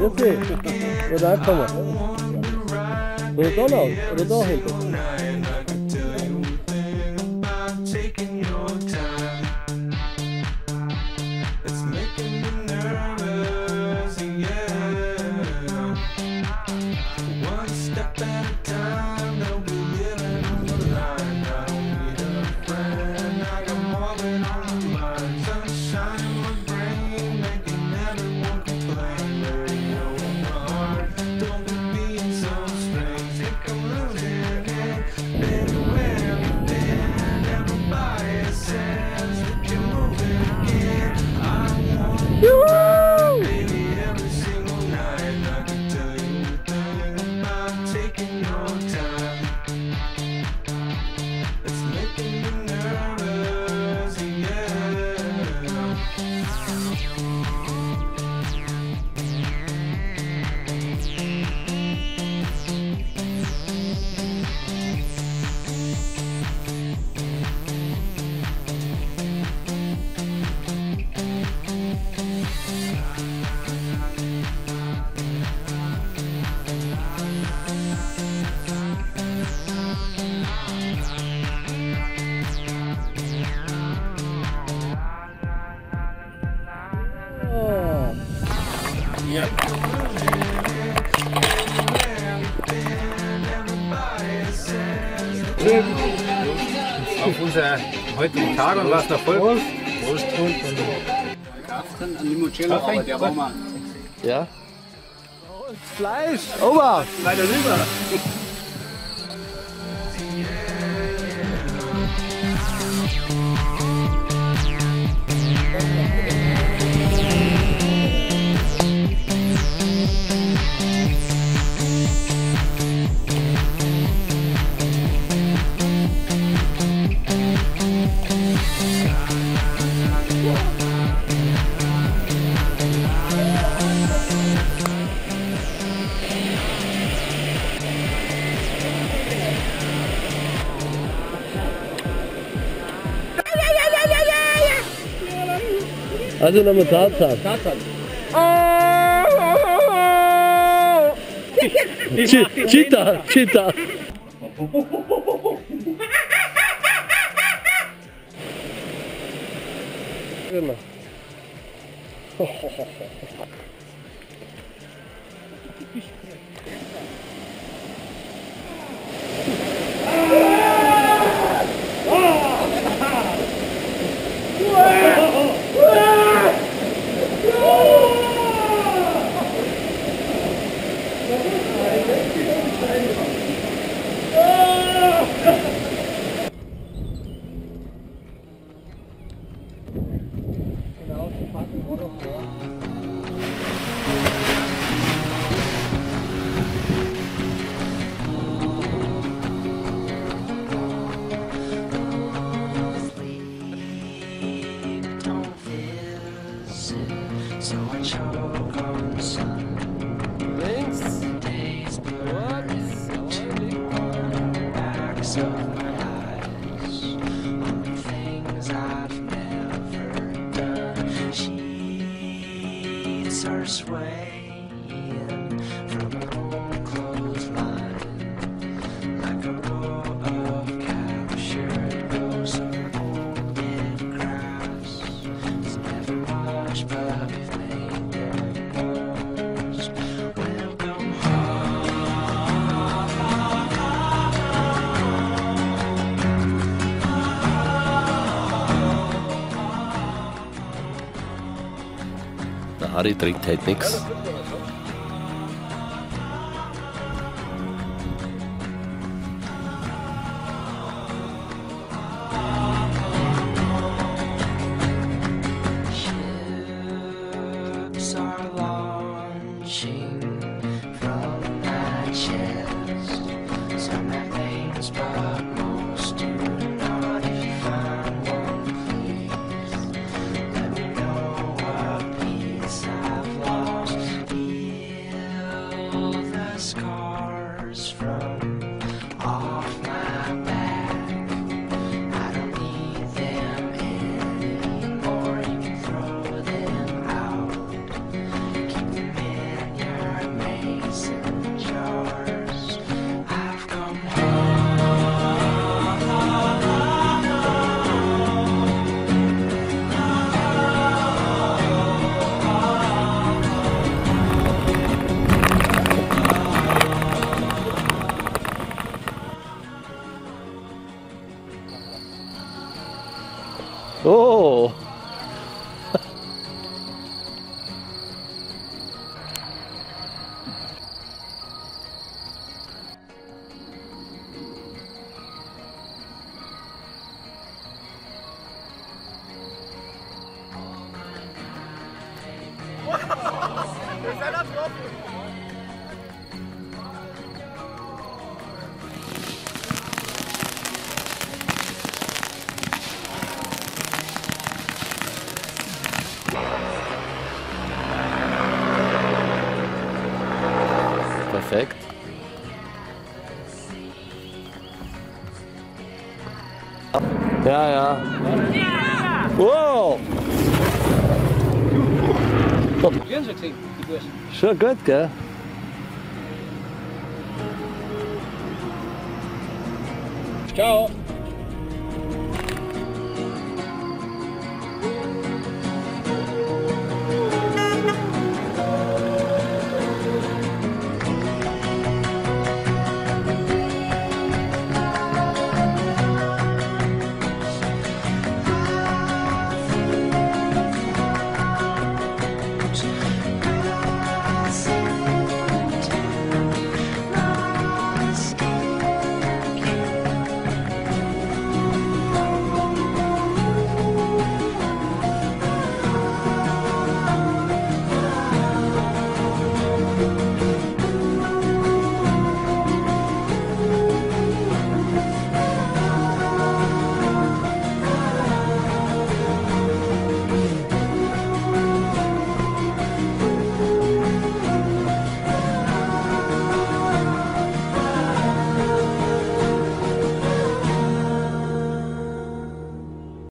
Eu sei. Eu dava cama. Não, eu não, eu. Auf unseren heutigen Tag und was Erfolg. Prost. Prost. Prost. aber der war mal. Ja. Fleisch, Ober. Weiter rüber. అది నమ్మ తాత sir తాత sir చీత చీత Oh, sway. arī trīt teikt. Oh. Perfekt. Ja, ja. Wow! Schon gut, gell? Ciao.